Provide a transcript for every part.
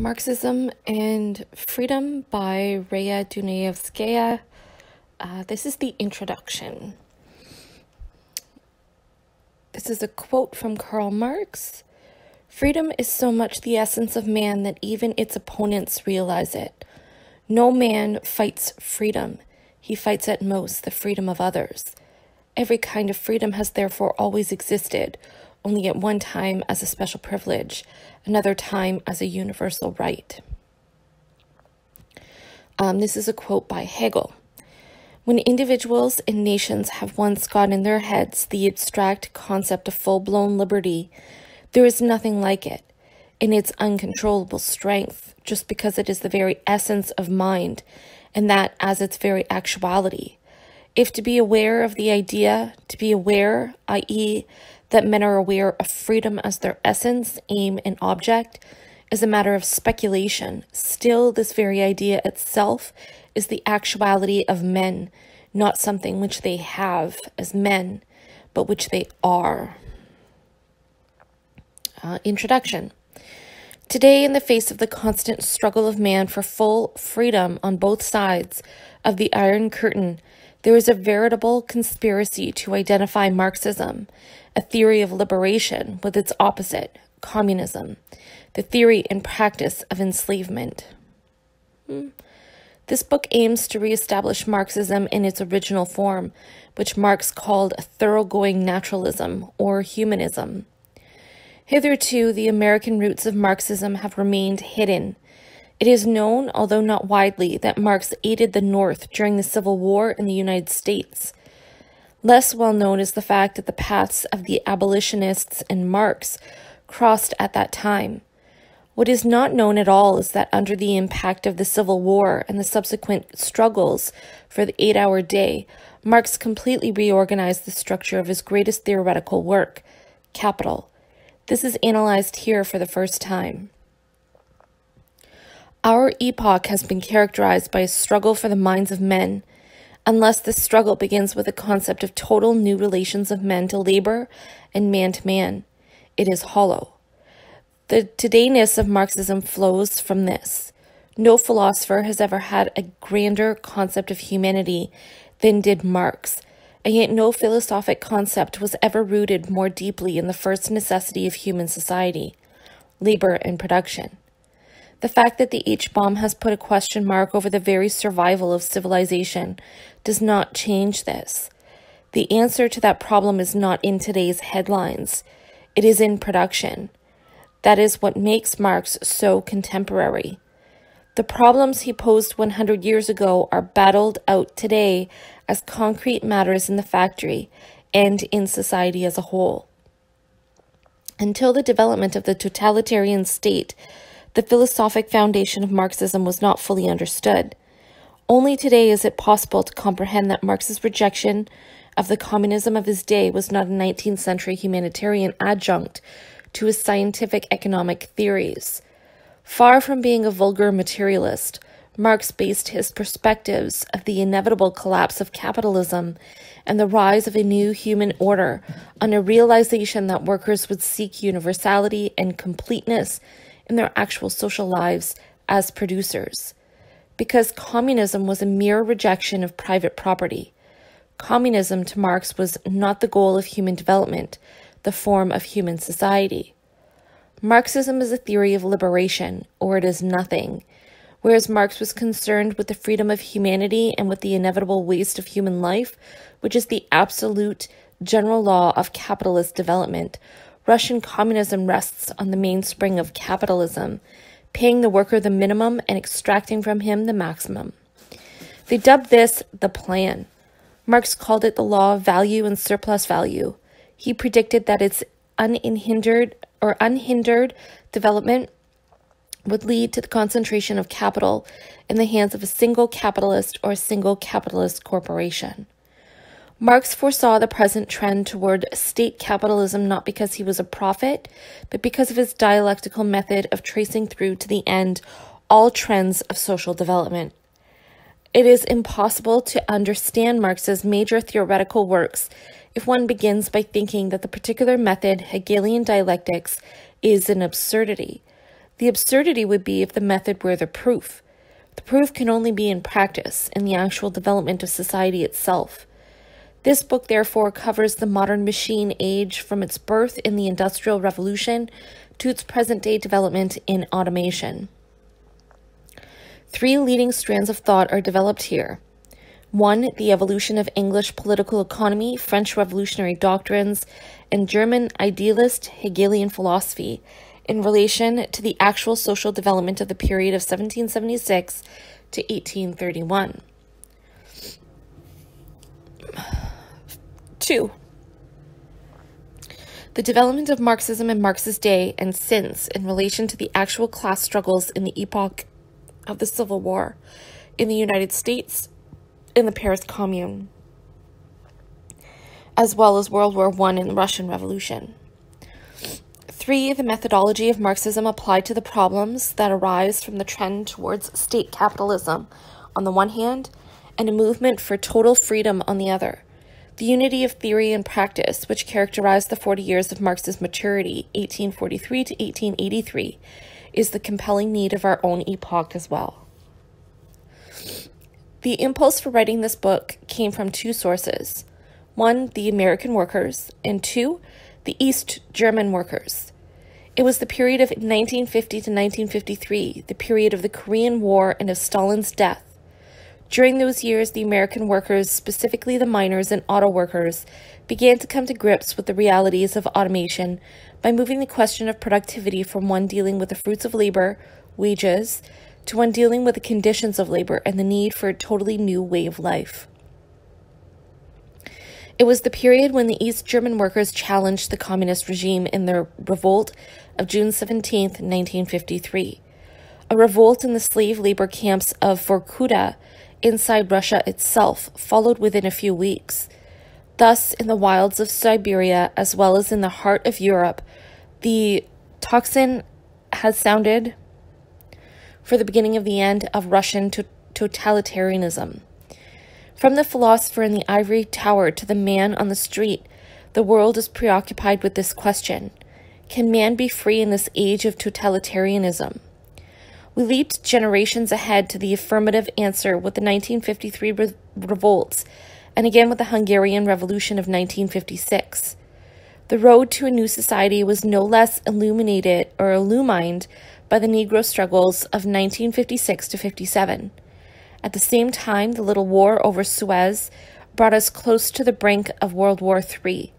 Marxism and Freedom by Raya Dunayevskaya. Uh, this is the introduction. This is a quote from Karl Marx. Freedom is so much the essence of man that even its opponents realize it. No man fights freedom. He fights at most the freedom of others. Every kind of freedom has therefore always existed, only at one time as a special privilege, another time as a universal right. Um, this is a quote by Hegel. When individuals and nations have once got in their heads the abstract concept of full blown liberty, there is nothing like it in its uncontrollable strength, just because it is the very essence of mind, and that as its very actuality. If to be aware of the idea, to be aware, i.e., that men are aware of freedom as their essence, aim, and object is a matter of speculation. Still, this very idea itself is the actuality of men, not something which they have as men, but which they are. Uh, introduction. Today, in the face of the constant struggle of man for full freedom on both sides of the Iron Curtain, there is a veritable conspiracy to identify Marxism a theory of liberation with its opposite, communism, the theory and practice of enslavement. Hmm. This book aims to reestablish Marxism in its original form, which Marx called thoroughgoing naturalism or humanism. Hitherto, the American roots of Marxism have remained hidden. It is known, although not widely, that Marx aided the North during the Civil War in the United States Less well known is the fact that the paths of the abolitionists and Marx crossed at that time. What is not known at all is that under the impact of the Civil War and the subsequent struggles for the eight hour day, Marx completely reorganized the structure of his greatest theoretical work, Capital. This is analyzed here for the first time. Our epoch has been characterized by a struggle for the minds of men unless this struggle begins with a concept of total new relations of men to labor and man to man. It is hollow. The todayness of Marxism flows from this. No philosopher has ever had a grander concept of humanity than did Marx, and yet no philosophic concept was ever rooted more deeply in the first necessity of human society labor and production. The fact that the H bomb has put a question mark over the very survival of civilization does not change this. The answer to that problem is not in today's headlines, it is in production. That is what makes Marx so contemporary. The problems he posed 100 years ago are battled out today as concrete matters in the factory and in society as a whole. Until the development of the totalitarian state, the philosophic foundation of Marxism was not fully understood. Only today is it possible to comprehend that Marx's rejection of the communism of his day was not a 19th century humanitarian adjunct to his scientific economic theories. Far from being a vulgar materialist, Marx based his perspectives of the inevitable collapse of capitalism and the rise of a new human order on a realization that workers would seek universality and completeness in their actual social lives as producers. Because communism was a mere rejection of private property. Communism to Marx was not the goal of human development, the form of human society. Marxism is a theory of liberation, or it is nothing. Whereas Marx was concerned with the freedom of humanity and with the inevitable waste of human life, which is the absolute general law of capitalist development, Russian communism rests on the mainspring of capitalism, paying the worker the minimum and extracting from him the maximum. They dubbed this the plan. Marx called it the law of value and surplus value. He predicted that its unhindered or unhindered development would lead to the concentration of capital in the hands of a single capitalist or a single capitalist corporation. Marx foresaw the present trend toward state capitalism not because he was a prophet, but because of his dialectical method of tracing through to the end all trends of social development. It is impossible to understand Marx's major theoretical works if one begins by thinking that the particular method, Hegelian dialectics, is an absurdity. The absurdity would be if the method were the proof. The proof can only be in practice, in the actual development of society itself. This book, therefore, covers the modern machine age from its birth in the Industrial Revolution to its present day development in automation. Three leading strands of thought are developed here. One, the evolution of English political economy, French revolutionary doctrines, and German idealist Hegelian philosophy in relation to the actual social development of the period of 1776 to 1831. Two, the development of Marxism in Marx's day and since in relation to the actual class struggles in the epoch of the Civil War in the United States, in the Paris Commune, as well as World War I and the Russian Revolution. Three, the methodology of Marxism applied to the problems that arise from the trend towards state capitalism on the one hand, and a movement for total freedom on the other the unity of theory and practice, which characterized the 40 years of Marx's maturity, 1843 to 1883, is the compelling need of our own epoch as well. The impulse for writing this book came from two sources one, the American workers, and two, the East German workers. It was the period of 1950 to 1953, the period of the Korean War and of Stalin's death, during those years, the American workers, specifically the miners and auto workers, began to come to grips with the realities of automation by moving the question of productivity from one dealing with the fruits of labor, wages, to one dealing with the conditions of labor and the need for a totally new way of life. It was the period when the East German workers challenged the communist regime in their revolt of June 17, 1953. A revolt in the slave labor camps of Vorkuta inside Russia itself followed within a few weeks. Thus, in the wilds of Siberia, as well as in the heart of Europe, the tocsin has sounded for the beginning of the end of Russian totalitarianism. From the philosopher in the ivory tower to the man on the street, the world is preoccupied with this question Can man be free in this age of totalitarianism? We leaped generations ahead to the affirmative answer with the 1953 re- revolts and again with the Hungarian Revolution of 1956. The road to a new society was no less illuminated or illumined by the Negro struggles of 1956 to 57. At the same time, the little war over Suez brought us close to the brink of World War III.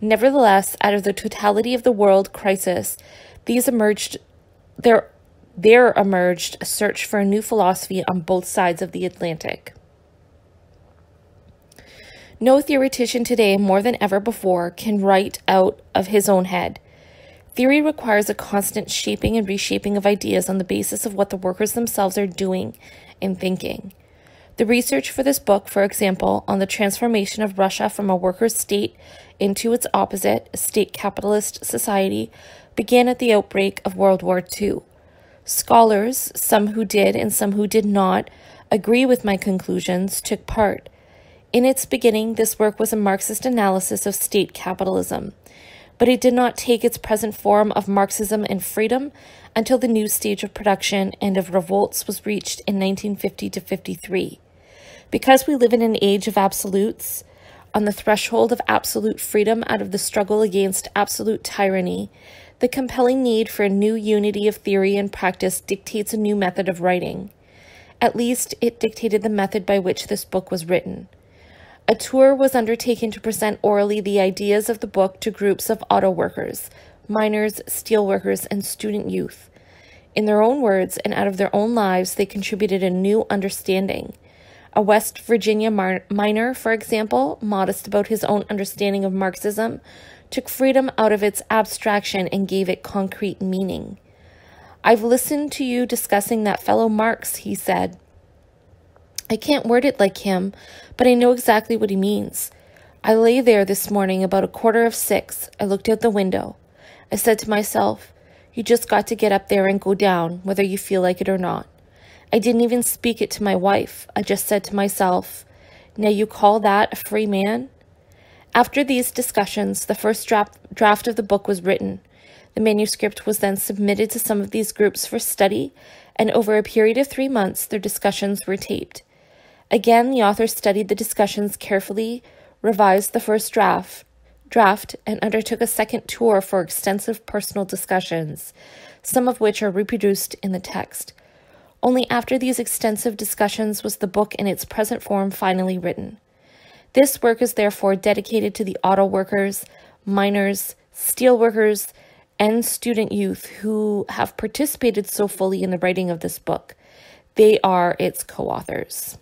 Nevertheless, out of the totality of the world crisis, these emerged there there emerged a search for a new philosophy on both sides of the Atlantic. No theoretician today, more than ever before, can write out of his own head. Theory requires a constant shaping and reshaping of ideas on the basis of what the workers themselves are doing and thinking. The research for this book, for example, on the transformation of Russia from a workers' state into its opposite, a state capitalist society, began at the outbreak of World War II. Scholars, some who did and some who did not, agree with my conclusions, took part. In its beginning, this work was a Marxist analysis of state capitalism, but it did not take its present form of Marxism and freedom until the new stage of production and of revolts was reached in 1950 to 53. Because we live in an age of absolutes, on the threshold of absolute freedom out of the struggle against absolute tyranny, the compelling need for a new unity of theory and practice dictates a new method of writing. At least, it dictated the method by which this book was written. A tour was undertaken to present orally the ideas of the book to groups of auto workers, miners, steelworkers, and student youth. In their own words and out of their own lives, they contributed a new understanding. A West Virginia miner, for example, modest about his own understanding of Marxism, took freedom out of its abstraction and gave it concrete meaning. I've listened to you discussing that fellow Marx, he said. I can't word it like him, but I know exactly what he means. I lay there this morning about a quarter of six. I looked out the window. I said to myself, You just got to get up there and go down, whether you feel like it or not. I didn't even speak it to my wife. I just said to myself, Now you call that a free man? After these discussions, the first draft, draft of the book was written. The manuscript was then submitted to some of these groups for study, and over a period of three months, their discussions were taped. Again, the author studied the discussions carefully, revised the first draft, draft, and undertook a second tour for extensive personal discussions, some of which are reproduced in the text. Only after these extensive discussions was the book in its present form finally written. This work is therefore dedicated to the auto workers, miners, steelworkers, and student youth who have participated so fully in the writing of this book. They are its co authors.